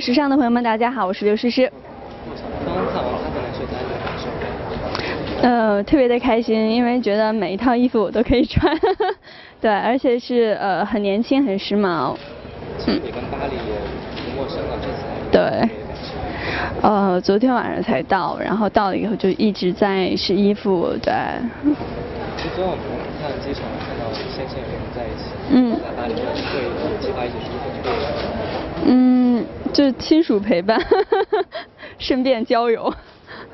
时尚的朋友们，大家好，我是刘诗诗。刚刚看完他本来是单的感受。呃，特别的开心，因为觉得每一套衣服我都可以穿，对，而且是呃很年轻，很时髦。其实你跟巴黎也不陌生了，这次对。呃，昨天晚上才到，然后到了以后就一直在试衣服，对。昨天我们看机场看到在一起。嗯。在巴黎会计划一起出去就亲属陪伴，顺便郊游。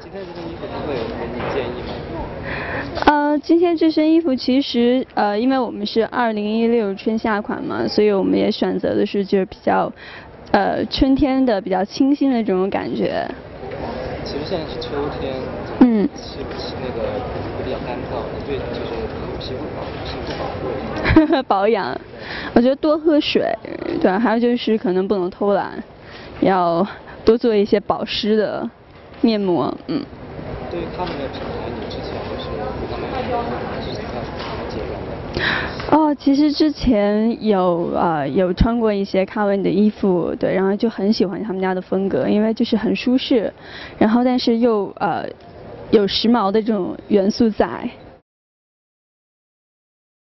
今天这身衣服他会有给你建议吗？呃，今天这身衣服其实呃，因为我们是二零一六春夏款嘛，所以我们也选择的是就是比较呃春天的比较清新的这种感觉。其实现在是秋天，嗯，是是那个会比较干燥，你对就是皮肤保是不保护？保养，我觉得多喝水，对，还有就是可能不能偷懒，要多做一些保湿的面膜，嗯。对于他们的品牌，你之前就是？哦，其实之前有呃有穿过一些卡文的衣服，对，然后就很喜欢他们家的风格，因为就是很舒适，然后但是又呃有时髦的这种元素在。